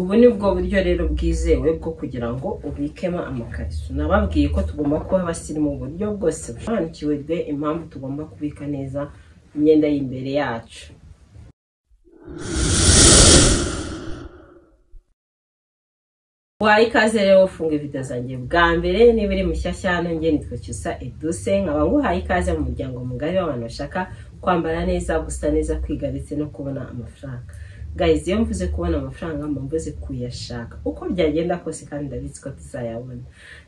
ubu ni bwo buryo rero bwizewe bwo kugira ngo ubikemo amakariso. Nababwiye ko tugomba kuba abasirimu mu buryo bwose busobanukiwe impamvu tugomba kubika neza imyenda y'imbere yacu. Waha ikaze rero ufunga video zanjye bwa mbere niba iri mushyashya hano nitwa cyusa eduse nkaba nguhaye ikaze mu muryango mugari w'abantu bashaka kwambara neza gusa neza kwiga ndetse no kubona amafaranga. Guys iyo mvuze kubona amafaranga mvuze kuyashaka. Uko byagenda kose kandi ndabizi ko tuzayabona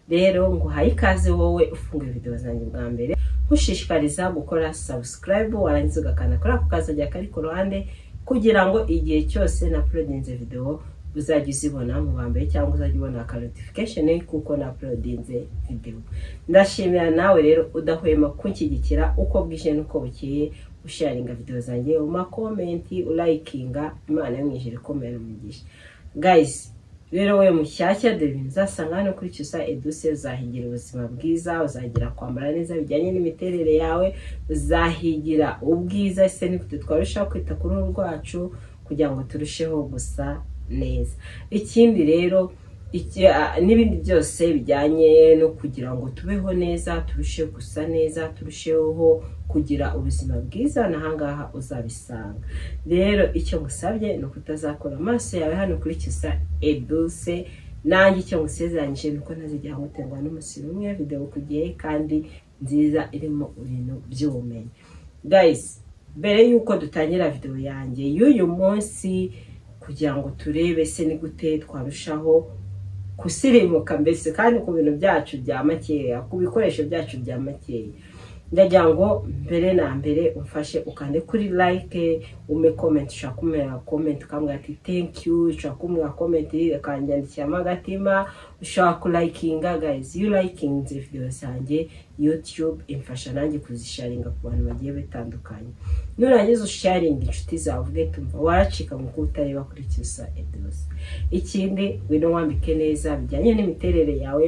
rero nguhaye ikaze wowe ufunga video zanjye bwa mbere. Nkushishikariza gukora subscribe warangiza ugakanda kuri ako kazajya kari ku ruhande kugira ngo igihe cyose na uploadinze video uzajya uzibona mu ba mbere cyangwa uzajya ubona aka notification kuko na uploadinze video. Ndashimira nawe rero udahwema kunshyigikira uko bwije n'uko bukeye usharinga video zanjye mu makomenti ulayikinga imana yo mu ijuru ikomera umugisha guys rero we mushyashya dore ibintu uzasanga hano kuri cyusa eduse uzahigira ubuzima bwiza uzagira kwambara neza bijyanye n'imiterere yawe uzahigira ubwiza ese nigute twarushaho kwita ku ruhu rwacu kugira ngo turusheho gusa neza. Ikindi rero n'ibindi byose bijyanye no kugira ngo tubeho neza turusheho gusa neza turusheho kugira ubuzima bwiza n'ahangaha uzabisanga. Rero icyo ngusabye ni uko utazakora amaso yawe hano kuri kisa eduse nanjye icyo ngusezeranyije ni uko ntazigera nguterwa n'umusiri umwe videwo ku gihe kandi nziza irimo ibintu by'ubumenyi. Guys mbere y'uko dutangira videwo yanjye y'uyu munsi kugira ngo turebe se ni gute twarushaho gusirimuka mbese kandi ku bintu byacu bya makeya ku bikoresho byacu bya makeya. Ndagira ngo mbere na mbere umfashe ukande kuri like ume comment ushaka kumera comment ukambwira ati thank you ushaka kumwira comment akanyandikiramo agatima ushaka kulayikinga guys. Iyo ulayikinze video zanjye youtube imfasha nanjye kuzisharinga ku bantu bagiye batandukanye. Nurangiza usharinga inshuti zawe uvuge tumva waracika mu kuba utareba kuri cyusa edosi ikindi ngwino wambike neza bijyanye n'imiterere yawe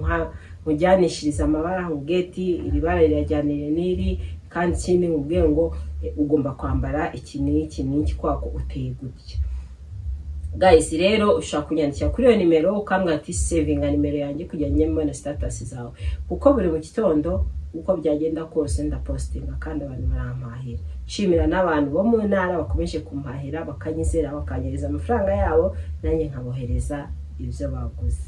nka mujyanishiriza amabara ngeti iri bara rirajyanire n'iri kandi ikindi nkubwiye ngo ugomba kwambara iki n'iki n'iki kwako uteye gutya. Guys rero ushobora kunyandikira kuri iyo nimero ukambwira ati sevinga nimero yanjye kugira ngo mbone sitatasi zawe. Kuko buri mu gitondo uko byagenda kose ndapositinga kandi abantu barampahira. Nshimira n'abantu bo mu ntara bakomeje kumpahira bakanyizera bakanyereza amafaranga yabo nanjye nkabohereza ibyo baguze.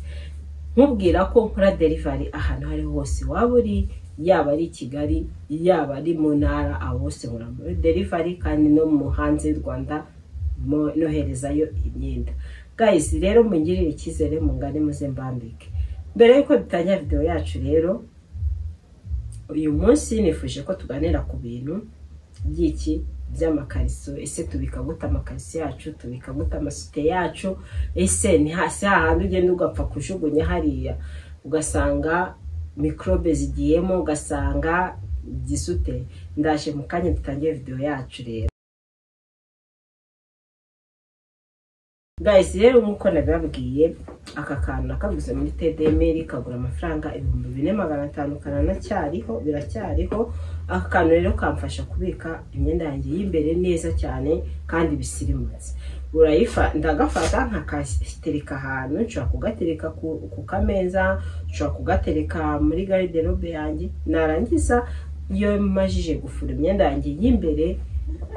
Nkubwira ko nkora derivari ahantu aho ariho hose waba uri yaba ari i kigali yaba ari mu ntara aho hose muri derivari kandi no mu hanze y'u rwanda noherezayo imyenda. Guys rero mungirire icyizere mungane muze mbambike. Mbere y'uko dutangira videwo yacu rero uyu munsi nifuje ko tuganira ku bintu by'iki? By'amakariso. Ese tubika gute amakariso yacu? Tubika gute amasute yacu? Ese ni hasi hahandi ugenda ugapfa kujugunya hariya? Ugasanga mikorobe zigiyemo ugasanga gisute ndaje mu kanya dutangiye videwo yacu rero. Guys rero nk'uko nabibabwiye aka kantu nakaguze muri tedemeri kagura amafaranga ibihumbi bine magana atanu kananacyariho biracyariho. Aka kantu rero kamfasha kubika imyenda yanjye y'imbere neza cyane kandi bisirimutse. Ndagafata nkakatereka ahantu nshobora kugatereka ku kameza nshobora kugatereka muri gariderobe yanjye. Narangiza iyo majije gufura imyenda yanjye y'imbere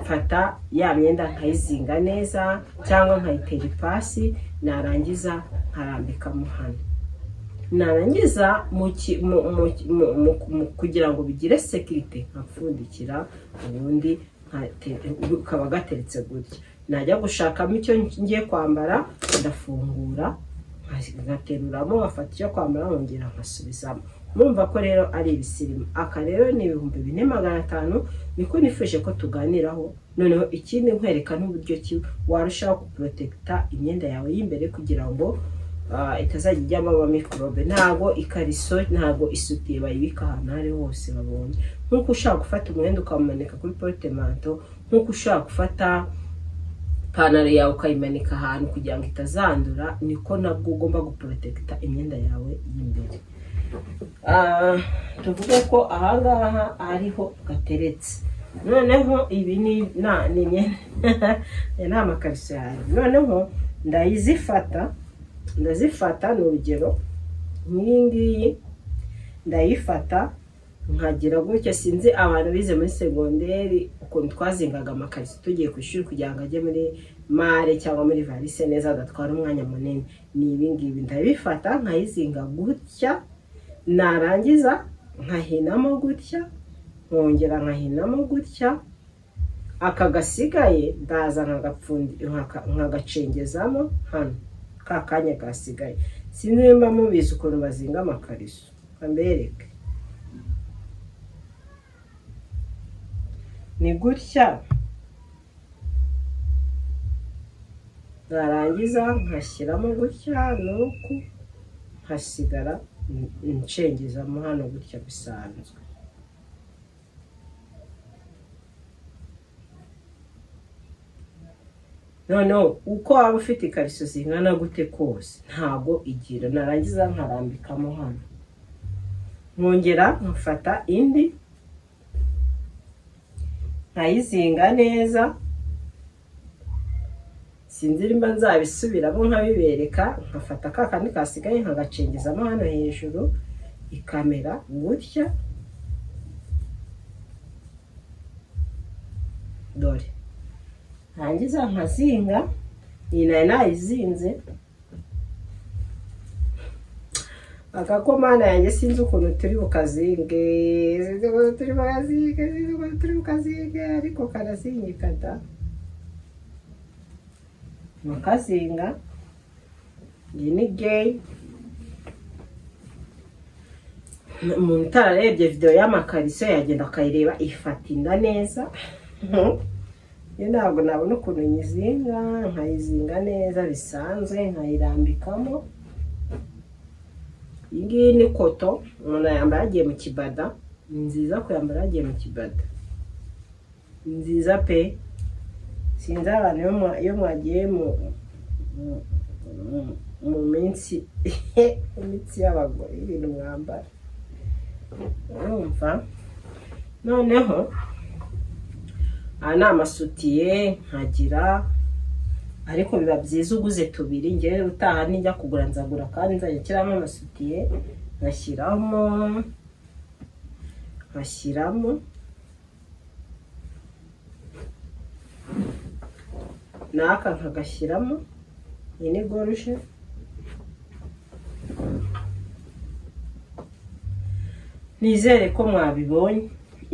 mfata ya myenda nkayizinga neza cyangwa nkayitera ipasi narangiza nkarambikamo hano. Narangiza kugira ngo bigire sekirite nkapfundikira ubundi kaba gateretse gutya. Najya gushakamo icyo ngiye kwambara ndafungura ngateruramo nkafata icyo kwambara nkongera nkasubizamo. Murumva ko rero ari ibisirimu. Aka rero ni ibihumbi bine magana atanu niko nifuje ko tuganiraho. Noneho ikindi nkwereka n'uburyo ki warushaho guporotekita imyenda yawe y'imbere kugira ngo itazajya ijyamo amamikorobe ntabwo ikariso ntabwo isutiye bayibika ahantu aho ari hose babonye. Nk'uko ushaka gufata umwenda ukawumanika kuri porotemanto nk'uko ushaka gufata ipantaro yawe ukayimanika ahantu kugira ngo itazandura niko nabwo ugomba guporotekita imyenda yawe y'imbere. Tuvuge ko ahangaha ariho gateretse. Noneho ibi ni ni amakariso yawe. Noneho ndayizifata ndazifata ni urugero nk'iyi ngiyi ndayifata nkagira gutya sinzi abantu bize muri segonderi ukuntu twazingaga amakariso tugiye ku ishuri kugira ngo ajye muri mare cyangwa muri varise neza agatwara umwanya munini. Ni ibi ngibi. Ndabifata nkayizinga gutya narangiza nkahinamo gutya nkongera nkahinamo gutya. Aka gasigaye ndaza nkagacengezamo hano. Ka kanya gasigaye. Sinzi nimba mubizi ukuntu bazinga amakariso. Mbereke ni gutya? Narangiza nkashyiramo gutya nuku hasigara ncengezamo hano gutya bisanzwe noneho uko waba ufite ikariso zingana gute kose? Ntabwo igira. Narangiza nkarambikamo hano. Nkongera nkafata indi nkayizinga neza. Sinzi nimba nzabisubiramo nkabibereka nkafata ka kandi kasigaye nkagacengezamo hano hejuru ikamera gutya. Dore. Ntangiza nkazinga iyi na yo nayizinze. Akakomana yanjye sinzi ukuntu turi bukazinge. Sinzi ukuntu turi bukazinge sinzi ukuntu turi bukazinge ariko karazingika da mukazinga iyi ni geyi umuntu utararebye videwo y'amakariso yagenda akayireba ifata inda neza. Iyo ntabwo nabona ukuntu nyizinga nkayizinga neza bisanzwe nkayirambikamo. Iyi ngiyi ni koto umuntu yambara yagiye mu kibada. Ni nziza kuyambara yagiye mu kibada. Ni nziza pe. Sinzi abantu iyo mwagiye mu minsi imitsi y'abagore ibintu mwambara. Urumva? Noneho aha ni amasutiye nkagira ariko biba byiza uguze tubiri ngewe utaha nijya kugura nzagura kandi nzajya nshyiramo amasutiye ngashyiramo nkashyiramo n'aka nkagashyiramo iyi ni goruje. Nizere ko mwabibonye.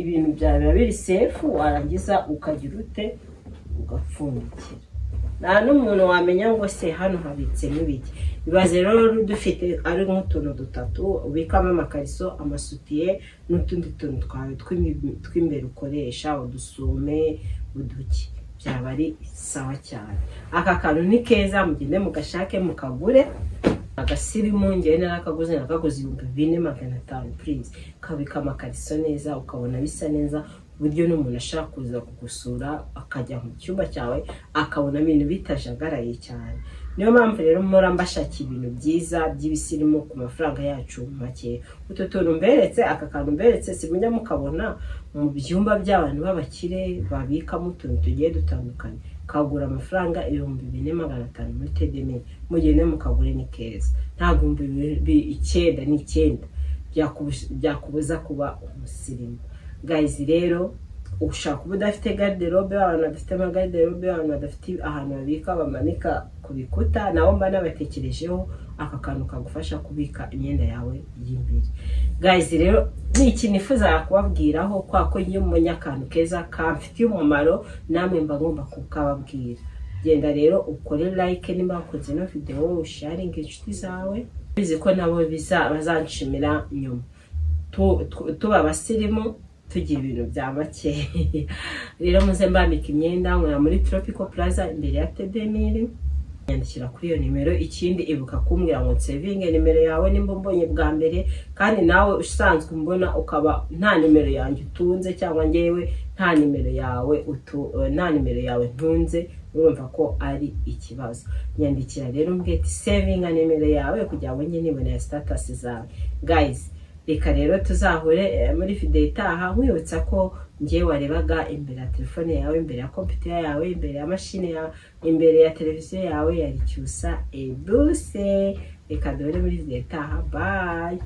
Ibintu byawe biba biri sefu warangiza ukagira ute? Ugapfundikira. Nta n'umuntu wamenya ngo se hano habitsemo ibiki. Bibaze rero dufite ari nk'utuntu dutatu ubikamo amakariso amasutiye n'utundi tuntu twawe tw'imbere ukoresha udusume uduki. Byaba ari sawa cyane. Aka kantu ni keza mugende mugashake mukagure. Agasirimu ngewe narakaguze nakaguze ibihumbi bine magana atanu purize ukabika amakariso neza ukabona bisa neza uburyo n'umuntu ashaka kuza kugusura akajya mu cyumba cyawe akabona ibintu bitajagaraye cyane. Niyo mpamvu rero mpora mbashakira ibintu byiza by'ibisirimu ku mafaranga yacu make. Utu tuntu mberetse aka kantu mberetse simujya mukabona mu byumba by'abantu b'abakire babikamo utuntu tugiye dutandukanye. Kagura amafaranga ibihumbi bine magana atanu muri tedemiri mugende mukagure ni keza. Ntabwo ibihumbi icyenda ni icyenda. Byakubuza kuba umusirimu. Gayizi rero ushaka kuba udafite garderobe abantu badafite amagariderobe abantu badafite ahantu babika bamanika ku bikuta nabo mba nabatekerejeho aka kantu kagufasha kubika imyenda yawe y'imbere. Gayizi rero ni nifuza kubabwiraho kwa ko iyo mubonye akantu keza kamfitiye umumaro namwe mba ngomba kukababwira genda rero ukore like niba wakoze ino videwo usharinge inshuti zawe bizi ko nabo bazanshimira nyuma. Tuba abasirimu tugira ibintu bya makeya rero muze mbambika imyenda nkora muri tropical plaza imbere ya tedemiri nyandikira kuri iyo nimero ikindi ibuka kumbwira ngo nsevinge nimero yawe nimba umbonye bwa mbere kandi nawe usanzwe umbona ukaba nta nimero yanjye utunze cyangwa ngewe nta nimero yawe nta nimero yawe ntunze urumva ko ari ikibazo. Nyandikira rero mbwete sevinga nimero yawe kugira ngo njye nibonera sitatasi zawe gayizi reka rero tuzahure muri videwo itaha nkwibutsa ko njye warebaga imbere ya telefone yawe imbere ya kompiyuta yawe imbere ya mashini yawe imbere ya televiziyo yawe yari cyusa eduse reka dore muri zitaha bayi